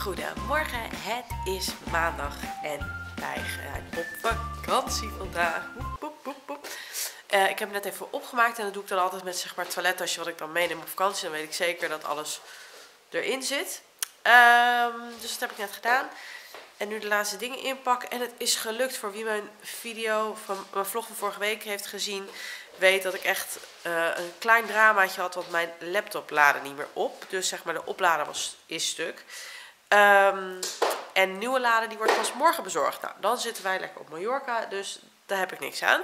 Goedemorgen, het is maandag en wij gaan op vakantie vandaag. Woep, woep. Eh, ik heb net even opgemaakt en dat doe ik dan altijd met zeg maar het toilettasje wat ik dan meeneem op vakantie. Dan weet ik zeker dat alles erin zit. Ehm, dus dat heb ik net gedaan. En nu de laatste dingen inpakken. En het is gelukt voor wie mijn video van mijn vlog van vorige week heeft gezien. Weet dat ik echt eh, een klein dramaatje had, want mijn laptop laadde niet meer op. Dus zeg maar de oplader was, is stuk. Ehm, en nieuwe laden die wordt pas morgen bezorgd. Nou, dan zitten wij lekker op Mallorca, dus daar heb ik niks aan.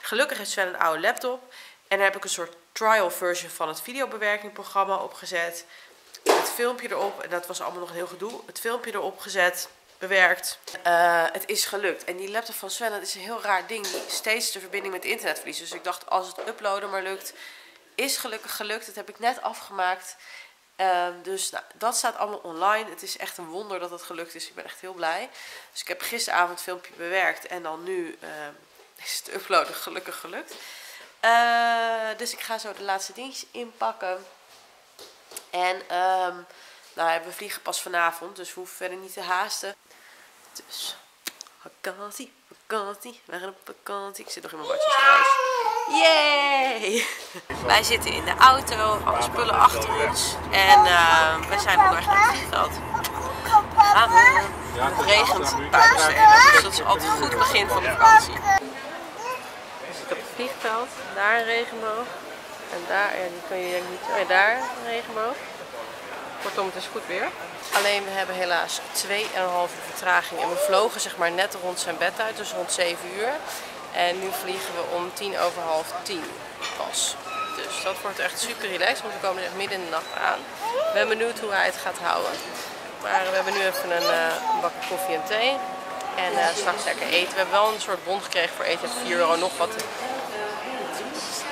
Gelukkig heeft Sven een oude laptop. En daar heb ik een soort trial version van het videobewerkingprogramma opgezet. Het filmpje erop, en dat was allemaal nog een heel gedoe. Het filmpje erop gezet, bewerkt. Uh, het is gelukt. En die laptop van Sven, dat is een heel raar ding. Die steeds de verbinding met internet verliest. Dus ik dacht, als het uploaden maar lukt, is gelukkig gelukt. Dat heb ik net afgemaakt. Uh, dus nou, dat staat allemaal online. Het is echt een wonder dat het gelukt is. Ik ben echt heel blij. Dus ik heb gisteravond het filmpje bewerkt. En dan nu uh, is het uploaden gelukkig gelukt. Uh, dus ik ga zo de laatste dingetjes inpakken. En um, nou, we vliegen pas vanavond. Dus we hoeven verder niet te haasten. Dus vakantie, vakantie. We gaan op vakantie. Ik zit nog in mijn badjes trouwens. Yay! Wij zitten in de auto, alle spullen achter ons. En uh, wij zijn onderweg naar het vliegveld. Gaan we. Het regent buiten dus dat is altijd een goed begin van de vakantie. We zitten op het vliegveld. Daar een regenboog. En daar, ja, die kun je ik niet. Oh daar een regenboog. Kortom, het is goed weer. Alleen we hebben helaas 2,5 uur vertraging. En we vlogen zeg maar net rond zijn bed uit, dus rond 7 uur. En nu vliegen we om tien over half tien pas. Dus dat wordt echt super relaxed, want we komen echt midden in de nacht aan. Ik ben benieuwd hoe hij het gaat houden. Maar we hebben nu even een, een bakje koffie en thee. En uh, straks lekker eten. We hebben wel een soort bon gekregen voor eten. 4 euro nog wat.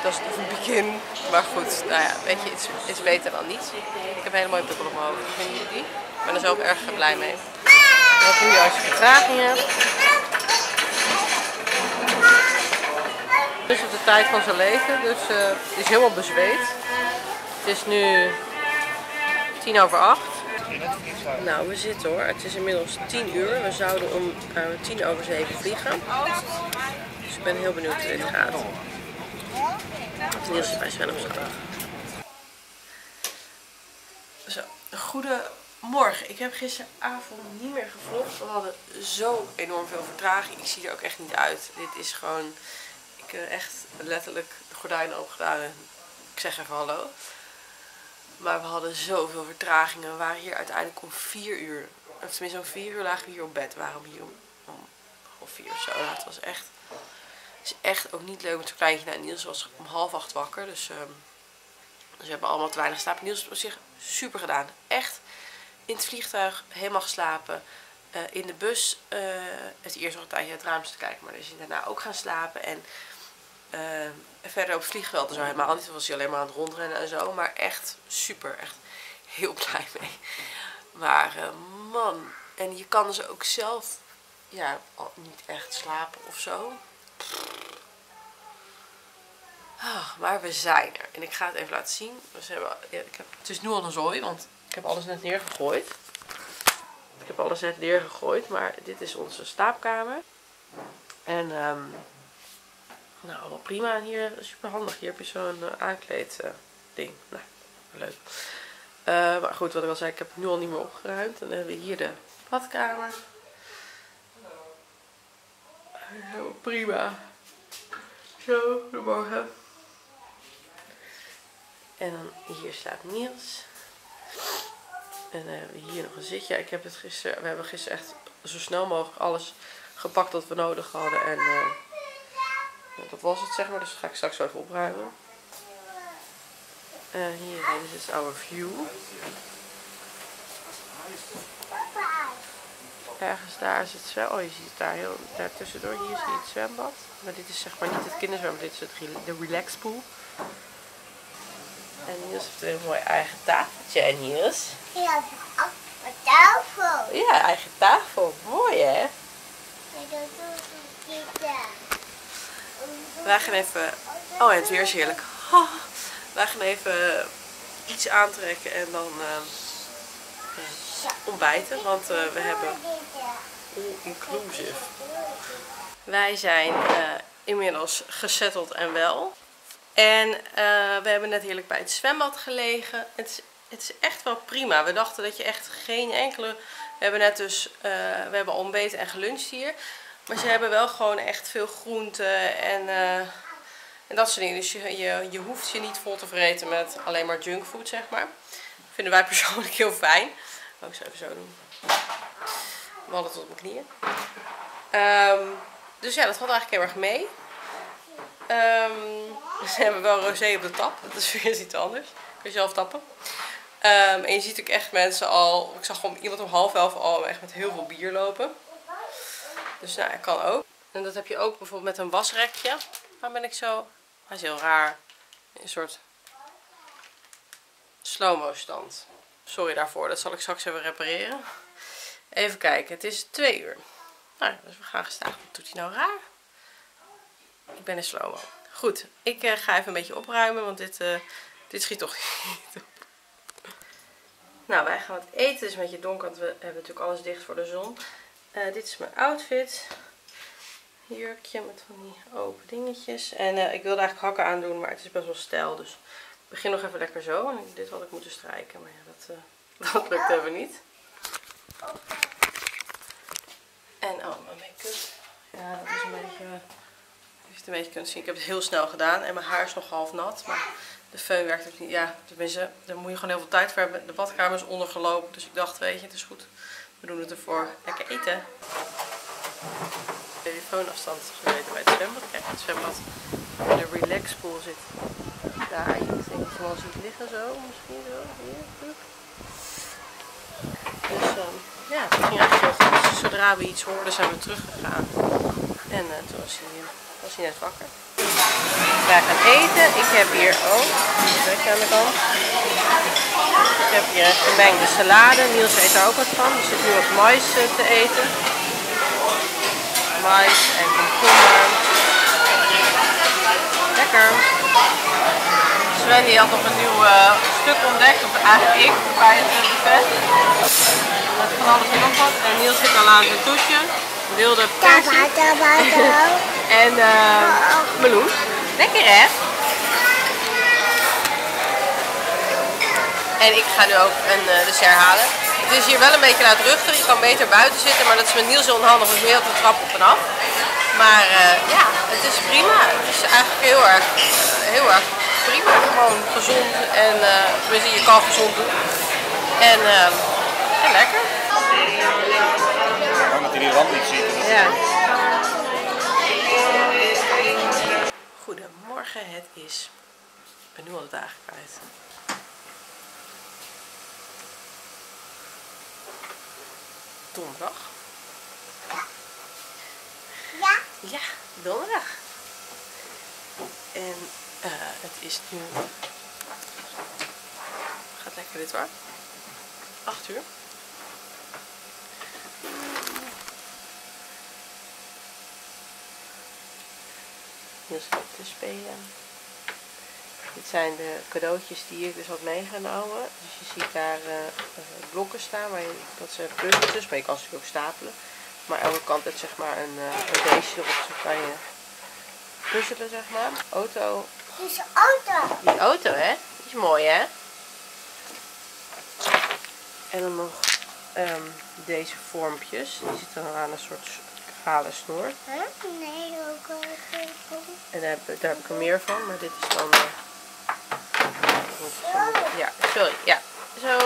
Dat is een begin. Maar goed, nou ja, weet je, iets, iets beter dan niets. Ik heb een hele mooie pukkel op mijn hoofd. Vinden jullie die? Ik ben er zelf erg blij mee. Wat doe je als je vertraging hebt? Dus op de tijd van zijn leven. Dus uh, het is helemaal bezweet. Het is nu tien over acht. Nou, we zitten hoor. Het is inmiddels 10 uur. We zouden om uh, tien over zeven vliegen. Dus ik ben heel benieuwd hoe dit gaat. Niels is bij Sven op zak. Zo, goedemorgen. Ik heb gisteravond niet meer gevlogd. We hadden zo enorm veel vertraging. Ik zie er ook echt niet uit. Dit is gewoon... Ik heb echt letterlijk de gordijnen opgedaan en ik zeg even hallo. Maar we hadden zoveel vertragingen. We waren hier uiteindelijk om 4 uur. Of tenminste om 4 uur lagen we hier op bed. Waarom hier om, om, om 4 uur zo? Nou, het was echt... Het is echt ook niet leuk met zo'n kleintje. Nou, Niels was om half acht wakker. Dus, um, dus we hebben allemaal te weinig geslapen. Niels heeft op zich super gedaan. Echt in het vliegtuig helemaal geslapen. Uh, in de bus heeft hij eerst nog een tijdje het raam te kijken. Maar is hij daarna ook gaan slapen. En uh, verder op het vliegveld zo helemaal niet. was hij alleen maar aan het rondrennen en zo. Maar echt super. Echt heel blij mee. Maar man. En je kan dus ook zelf ja, niet echt slapen of zo. Oh, maar we zijn er. En ik ga het even laten zien. Hebben, ja, ik heb, het is nu al een zooi, want ik heb alles net neergegooid. Ik heb alles net neergegooid, maar dit is onze slaapkamer. En um, nou, wel prima. Hier super handig. Hier heb je zo'n uh, aankleed uh, ding. Nou, leuk. Uh, maar goed, wat ik al zei, ik heb het nu al niet meer opgeruimd. En dan hebben we hier de badkamer. Prima. Zo, goedemorgen. En dan hier staat Niels. En dan hebben we hier nog een zitje. Ik heb het gisteren, we hebben gisteren echt zo snel mogelijk alles gepakt wat we nodig hadden. En uh, dat was het zeg maar. Dus dat ga ik straks even opruimen. Uh, hier dit is our view. Ergens daar is het zwembad. Oh, je ziet het daar heel daar tussendoor. Hier zie je het zwembad. Maar dit is zeg maar niet het kinderzwembad. Dit is het, de relaxpool. En Niels heeft een mooi eigen tafeltje. En Niels? Ja, een tafel. Ja, eigen tafel. Mooi hè? Wij gaan even... Oh, en het weer is heerlijk. Oh, wij gaan even iets aantrekken en dan... Uh, ontbijten, want uh, we hebben all inclusive. Wij zijn uh, inmiddels gezetteld en wel. En uh, we hebben net heerlijk bij het zwembad gelegen. Het is, het is echt wel prima. We dachten dat je echt geen enkele... We hebben net dus we hebben ontbeten en geluncht hier. Maar ze hebben wel gewoon echt veel groenten en, en dat soort dingen. Dus je, je, je hoeft je niet vol te vreten met alleen maar junkfood, zeg maar. Vinden wij persoonlijk heel fijn. Ik zal even zo doen. We hadden tot mijn knieën. Um, dus ja, dat valt eigenlijk heel erg mee. Um, ze hebben wel rosé op de tap. Dat is weer iets anders. Kun je zelf tappen. Um, en je ziet ook echt mensen al... Ik zag gewoon iemand om half elf al echt met heel veel bier lopen. Dus nou, dat kan ook. En dat heb je ook bijvoorbeeld met een wasrekje. Waar ben ik zo... Hij is heel raar. Een soort slow-mo stand. Sorry daarvoor, dat zal ik straks even repareren. Even kijken, het is twee uur. Nou, dus we gaan gestaan. Wat doet hij nou raar? Ik ben in slow-mo. Goed, ik uh, ga even een beetje opruimen, want dit, uh, dit schiet toch niet op. Nou, wij gaan wat eten. Het is een beetje donker, want we hebben natuurlijk alles dicht voor de zon. Uh, dit is mijn outfit. Jurkje met van die open dingetjes. En ik wilde eigenlijk hakken aandoen, maar het is best wel stijl. Dus ik begin nog even lekker zo. En dit had ik moeten strijken, maar ja, dat, dat lukt even niet. En oh, mijn make-up. Ja, dat is een beetje... Je het een beetje kunnen zien. Ik heb het heel snel gedaan. En mijn haar is nog half nat. Maar de föhn werkt ook niet. Ja, tenminste, daar moet je gewoon heel veel tijd voor hebben. De badkamer is ondergelopen. Dus ik dacht, weet je, het is goed. We doen het ervoor. Lekker eten. Telefoonafstand gereden bij het zwembad. Kijk, het zwembad waar de relaxpool zit. Daar, je denk dat je wel ziet liggen zo. Misschien zo. Hier, dus um, ja, het ging eigenlijk goed. Dus zodra we iets hoorden zijn we teruggegaan. En uh, toen was hij, net wakker. Wij gaan eten. Ik heb hier ook, oh, aan de kant. Ik heb hier een gemengde salade. Niels eet er ook wat van. Er zit nu wat mais uh, te eten. Mais en komkommer. Lekker. Sven die had nog een nieuw uh, stuk ontdekt, of eigenlijk ik, bij het uh, buffet. Met van alles en nog wat. En Niels zit al aan zijn toetje. Wilde persie. en uh, meloen. Lekker hè? En ik ga nu ook een uh, dessert halen. Het is hier wel een beetje luidruchtig. Je kan beter buiten zitten, maar dat is met Niels heel onhandig. Want je heel de trap op en af. Maar ja, het is prima. Het is eigenlijk heel erg, heel erg prima. Gewoon gezond en uh, je kan gezond doen. En, uh, en lekker. Omdat hij die rand niet ziet. Ja. Goedemorgen, het is. Ik ben nu al de dagen kwijt. Donderdag. Ja. Ja, donderdag. En uh, het is nu... Gaat lekker dit hoor. 8 uur. Hier is te spelen. Dit zijn de cadeautjes die ik dus had meegenomen. Dus je ziet daar uh, blokken staan, waar je, dat zijn puzzeltjes, maar je kan ze ook stapelen. Maar elke kant heeft zeg maar een, uh, een beestje erop, zo kan je puzzelen zeg maar. Auto, dit is een auto. die auto, hè? Die is mooi, hè? En dan nog um, deze vormpjes. Die zitten dan aan een soort kale snoer. Huh? Nee, ook En daar heb, daar heb ik er meer van, maar dit is dan... Uh, ja, sorry. Ja, zo.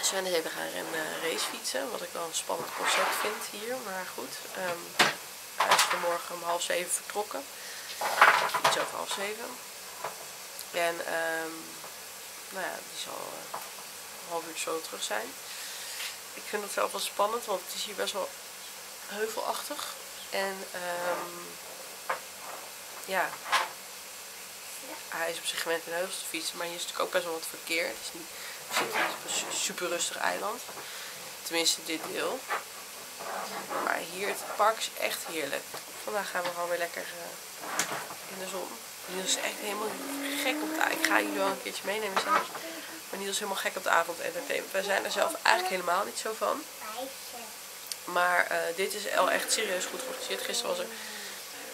Sven is even gaan rennen racefietsen, wat ik wel een spannend concept vind hier, maar goed. Um, hij is vanmorgen om half zeven vertrokken. Iets over half zeven. En um, nou ja, die zal uh, een half uur zo terug zijn. Ik vind het zelf wel spannend, want het is hier best wel heuvelachtig. En um, ja, hij is op zich gewend in heuvels te fietsen, maar hier is natuurlijk ook best wel wat verkeer. Het is niet, we niet op een super rustig eiland. Tenminste dit deel. Maar hier het park is echt heerlijk. Vandaag gaan we gewoon weer lekker eh, in de zon. Niels is echt helemaal gek op het Ik ga jullie wel een keertje meenemen zelfs. Maar Niels is helemaal gek op het avondentertainment. Wij zijn er zelf eigenlijk helemaal niet zo van. Maar eh, dit is wel echt serieus goed georganiseerd. Gisteren was er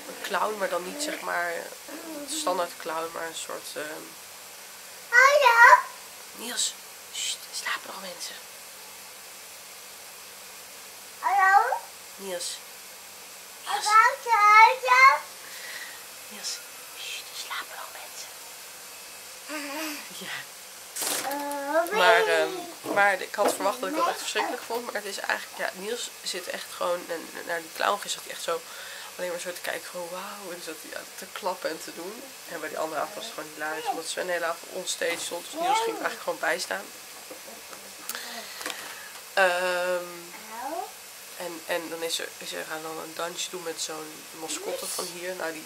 een clown, maar dan niet zeg maar een standaard clown, maar een soort... ehm, Hallo. Niels, sst, er slapen nog mensen. Hallo. Niels, Hallo. Hallo. Niels, sst, er slapen nog mensen. Ja. Maar, ehm, maar ik had verwacht dat ik dat echt verschrikkelijk vond. Maar het is eigenlijk, ja, Niels zit echt gewoon en naar die clown zat hij echt zo alleen maar zo te kijken van wauw. En zat hij te klappen en te doen. En bij die andere avond was het gewoon hilarisch. Omdat Sven de hele avond onstage stond. Dus Niels ging er eigenlijk gewoon bijstaan. Ehm en dan is er, er gaan dan een dansje doen met zo'n mascotte van hier. Nou, die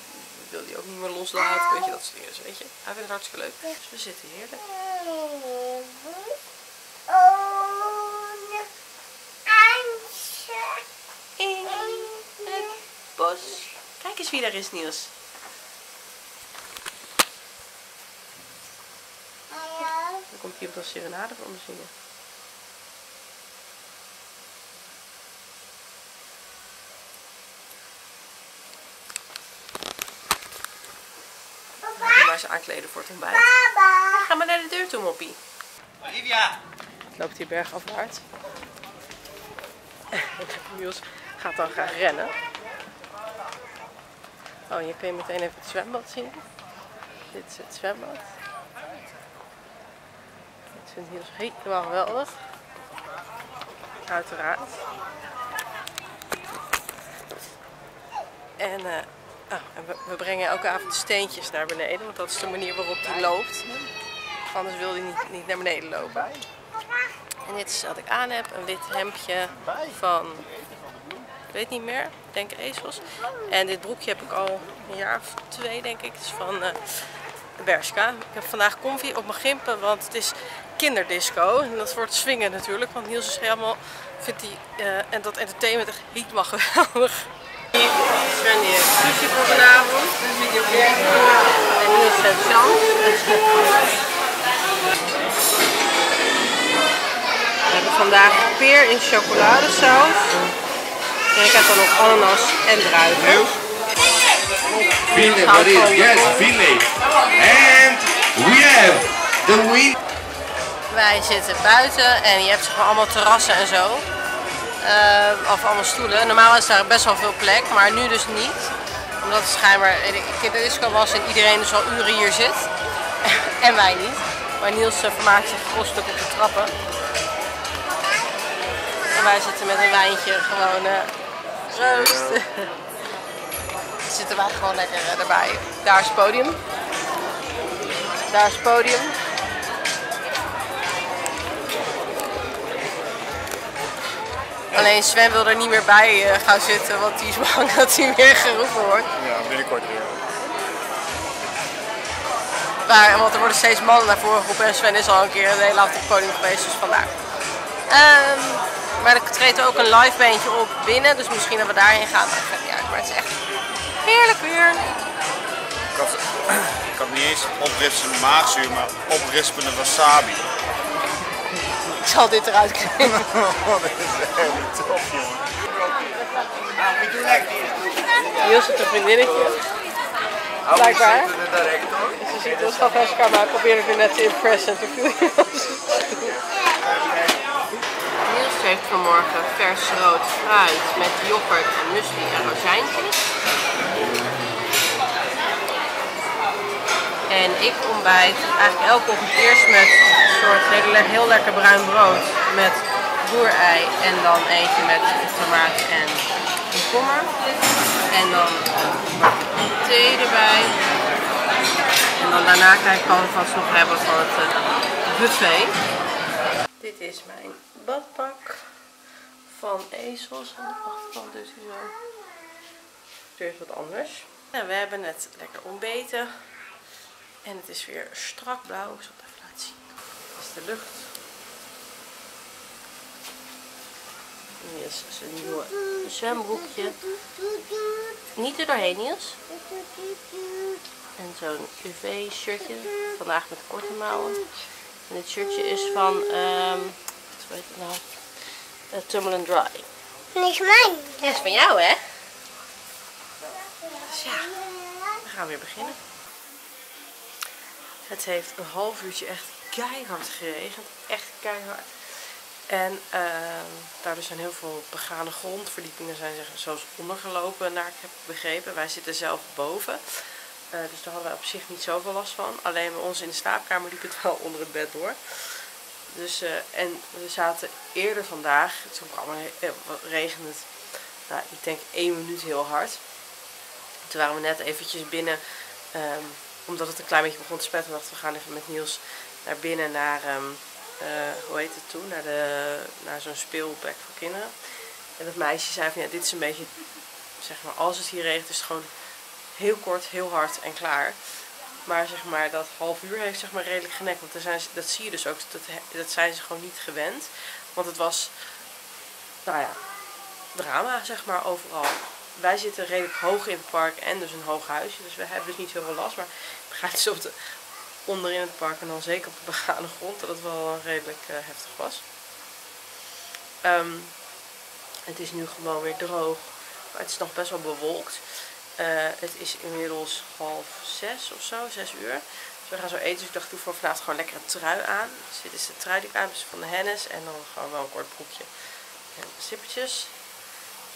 wil hij ook niet meer loslaten. Weet je, dat soort dingen. Dus weet je, hij vindt het hartstikke leuk. Dus we zitten heerlijk. In het bos. Kijk eens wie daar is, Niels. Dan komt hier op een serenade van me zingen. Aankleden voor het ontbijt. Ga maar naar de deur toe, Moppie. Olivia! Het loopt hier bergafwaarts. Niels gaat dan gaan rennen. Oh, hier kun je meteen even het zwembad zien. Dit is het zwembad. Dit vindt Niels helemaal geweldig. Uiteraard. En, eh, oh, en we, brengen elke avond steentjes naar beneden, want dat is de manier waarop hij loopt. Anders wil hij niet, niet naar beneden lopen. En dit is wat ik aan heb. Een wit hemdje van, ik weet niet meer, denk ezels. En dit broekje heb ik al een jaar of twee denk ik. Het is van eh Bershka. Ik heb vandaag comfy op mijn gimpen, want het is kinderdisco. En dat wordt swingen natuurlijk, want Niels is helemaal, vindt hij, eh, en dat entertainment echt helemaal geweldig. Heeft sushi voor vanavond. En Niels heeft zand. We hebben vandaag peer in chocoladesaus. En ik heb dan nog ananas en druiven. Finley, what is? Yes, Finley. And we have the win. Wij zitten buiten en je hebt zeg maar allemaal terrassen en zo. Eh, of allemaal stoelen. Normaal is daar best wel veel plek, maar nu dus niet. Omdat het schijnbaar in de disco was en iedereen dus al uren hier zit. en wij niet. Maar Niels eh, vermaakt zich kostelijk op de trappen. En wij zitten met een wijntje gewoon roost. zitten wij gewoon lekker erbij. Daar is het podium. Daar is het podium. Alleen Sven wil er niet meer bij eh, gaan zitten, want die is bang dat hij weer geroepen wordt. Ja, binnenkort weer. Maar, want er worden steeds mannen naar voren geroepen en Sven is al een keer de hele avond op het podium geweest, dus vandaar. Ehm, maar er treedt ook een live bandje op binnen, dus misschien dat we daarheen gaan. Niet uit, maar het is echt heerlijk weer. Ik had, ik had niet eens oprispende maagzuur, maar oprispende wasabi. Ik zal dit eruit knippen. Oh, dat is echt tof, jongen. Niels heeft een vriendinnetje. Blijkbaar. Ze ziet ons van Veska, maar probeerde weer net te impressen. Niels heeft vanmorgen vers rood fruit met yoghurt en muesli en rozijntjes. En ik ontbijt eigenlijk elke ochtend eerst met een soort heel, heel lekker bruin brood met boerei en dan eentje met tomaat en komkommer. En dan thee erbij. En dan daarna krijg ik kan vast nog hebben van het eh, buffet. Dit is mijn badpak van ezels. Aan de achterkant dus zo. Dit is wat anders. We hebben net lekker ontbeten. En het is weer strak blauw. Ik zal het even laten zien. Dat is de lucht. Hier is zijn nieuwe zwembroekje. Niet er doorheen, Niels. En zo'n UV-shirtje. Vandaag met korte mouwen. En dit shirtje is van, ehm wat heet het nou? Uh, Tumble Dry. Niet mijn. Ja, is van jou, hè? Dus ja, we gaan weer beginnen. Het heeft een half uurtje echt keihard geregend. Echt keihard. En ehm daardoor zijn heel veel begane grondverdiepingen zijn zoals ondergelopen, naar ik heb begrepen. Wij zitten zelf boven. Eh, dus daar hadden wij op zich niet zoveel last van. Alleen bij ons in de slaapkamer liep het wel onder het bed door. Dus, eh, en we zaten eerder vandaag, toen kwam er, eh, regende het, nou, ik denk één minuut heel hard. Toen waren we net eventjes binnen, ehm, omdat het een klein beetje begon te spetten. dachten we gaan even met Niels naar binnen, naar, ehm, eh, hoe heet het toen, naar, de, naar zo'n speelplek voor kinderen. En dat meisje zei van ja, dit is een beetje, zeg maar, als het hier regent is het gewoon heel kort, heel hard en klaar. Maar zeg maar, dat half uur heeft zeg maar redelijk genekt. Want zijn ze, dat zie je dus ook. Dat, dat zijn ze gewoon niet gewend. Want het was, nou ja, drama zeg maar overal. Wij zitten redelijk hoog in het park en dus een hoog huisje. Dus we hebben dus niet zoveel last. Maar het gaat dus op de, onderin het park en dan zeker op de begane grond. Dat het wel redelijk eh, heftig was. Ehm, het is nu gewoon weer droog. Maar het is nog best wel bewolkt. Eh, het is inmiddels half zes of zo, zes uur. Dus we gaan zo eten. Dus ik dacht, doe voor vanavond gewoon lekker een trui aan. Dus dit is de trui die ik aan heb, dus van de Hennis. En dan gewoon wel een kort broekje. En zippertjes.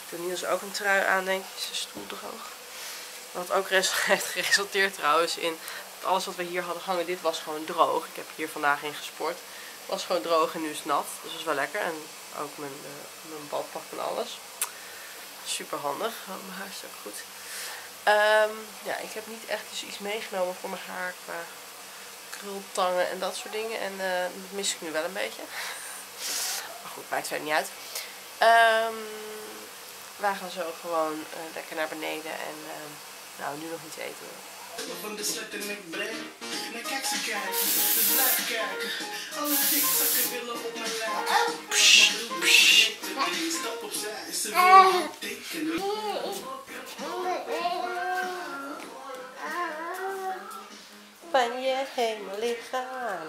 Doe Niels ook een trui aan, denk ik. De stoel droog. Wat ook heeft geresulteerd trouwens in dat alles wat we hier hadden hangen, dit was gewoon droog. Ik heb hier vandaag in gesport. Het was gewoon droog en nu is het nat. Dus dat is wel lekker. En ook mijn, eh, mijn badpak en alles. Super handig. Mijn huis is ook goed. Ehm, ja, ik heb niet echt dus iets meegenomen voor mijn haar qua krultangen en dat soort dingen. En eh, dat mis ik nu wel een beetje. Maar goed, maakt verder niet uit. Ehm, wij gaan zo gewoon eh, lekker naar beneden en ehm, nou, nu nog niet eten. Van de slet en ik breng. Naar kijk ze kijken, dus blijf kijken. Alle tiktakken willen op mijn vergeten, stap opzij. Ze willen tekenen. Van je hemel lichaam.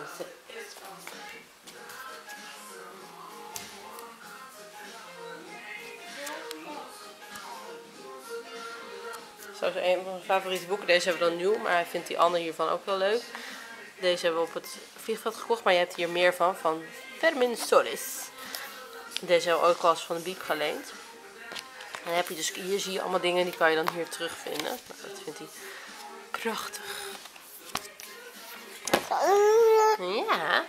Zo is een van mijn favoriete boeken. Deze hebben we dan nieuw, maar hij vindt die andere hiervan ook wel leuk. Deze hebben we op het vliegveld gekocht, maar je hebt hier meer van, van Fermin Solis. Deze hebben we ook al eens van de Biep geleend. En dan heb je dus, hier zie je allemaal dingen, die kan je dan hier terugvinden. Nou, dat vindt hij prachtig. Ja.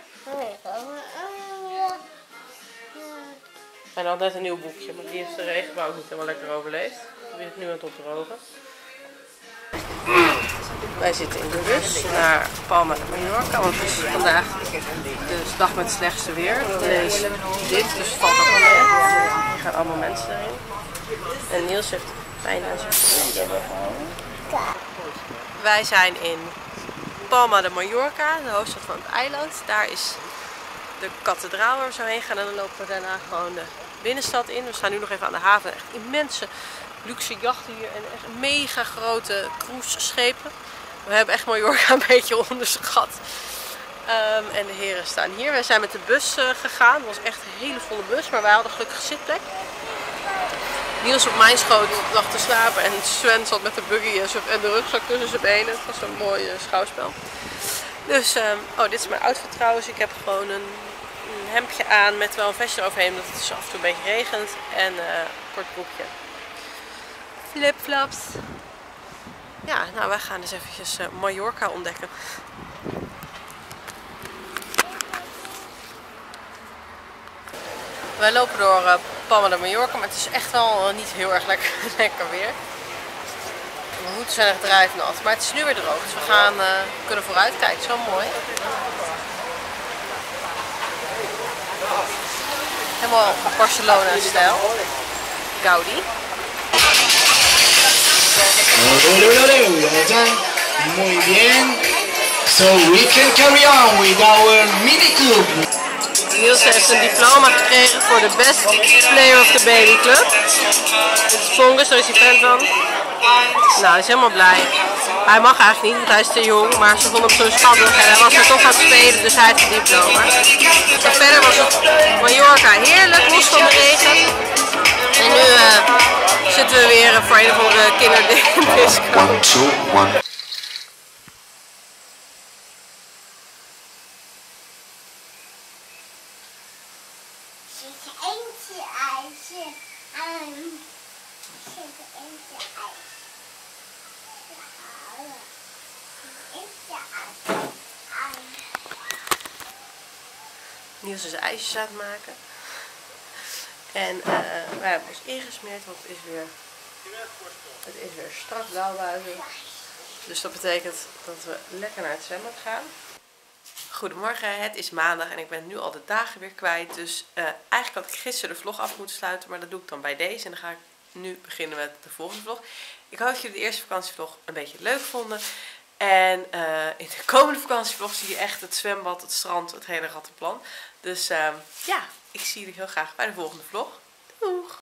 En dan net een nieuw boekje, maar die heeft de regenbouw niet helemaal lekker overleefd. Die is nu aan het opdrogen. Wij zitten in de bus naar Palma de Mallorca, want het is vandaag de dag met slechtste weer. Deze, dit, dus valt ook wel. Er gaan allemaal mensen erin. En Niels heeft pijn aan zijn. Wij zijn in Palma de Mallorca, de hoofdstad van het eiland. Daar is de kathedraal waar we zo heen gaan en dan lopen we daarna gewoon de binnenstad in. We staan nu nog even aan de haven. Echt immense luxe jachten hier en echt mega grote cruiseschepen. We hebben echt Mallorca een beetje onderschat. Ehm, en de heren staan hier. Wij zijn met de bus eh, gegaan. Het was echt een hele volle bus, maar wij hadden gelukkig zitplek. Niels op mijn schoot lag te slapen en Sven zat met de buggy en, de rugzak tussen zijn benen. Het was een mooi eh, schouwspel. Dus, ehm, oh, dit is mijn outfit trouwens. Ik heb gewoon een, een hemdje aan met wel een vestje eroverheen, omdat het dus af en toe een beetje regent. En eh, een kort broekje. Flipflops. Ja, nou wij gaan dus eventjes eh, Mallorca ontdekken. Wij lopen door eh, Palma de Mallorca, maar het is echt wel eh, niet heel erg lekker, lekker weer. Mijn voeten zijn echt drijfnat, maar het is nu weer droog, dus we gaan, kunnen vooruit kijken. Zo mooi. Helemaal Barcelona-stijl. Gaudi. Muy. So we can carry on with our mini club. Niels heeft een diploma gekregen voor de Best Player of the Baby Club. Het is Pongus, daar is hij fan van. Nou, hij is helemaal blij. Hij mag eigenlijk niet, want hij is te jong, maar ze vonden hem zo schattig en hij was er toch aan het spelen, dus hij heeft een diploma. Verder was het Mallorca heerlijk, los van de regen. En nu eh, zitten we weer voor een of andere kinderdisco. One, two, one. Niels is ijsjes aan het maken. En eh wij hebben ons ingesmeerd, want het is weer, het is weer strak blauw. Dus dat betekent dat we lekker naar het zwembad gaan. Goedemorgen, het is maandag en ik ben nu al de dagen weer kwijt. Dus eh, eigenlijk had ik gisteren de vlog af moeten sluiten, maar dat doe ik dan bij deze. En dan ga ik nu beginnen met de volgende vlog. Ik hoop dat jullie de eerste vakantievlog een beetje leuk vonden. En eh, in de komende vakantievlog zie je echt het zwembad, het strand, het hele rattenplan. Dus ehm, ja, ik zie jullie heel graag bij de volgende vlog. Doeg!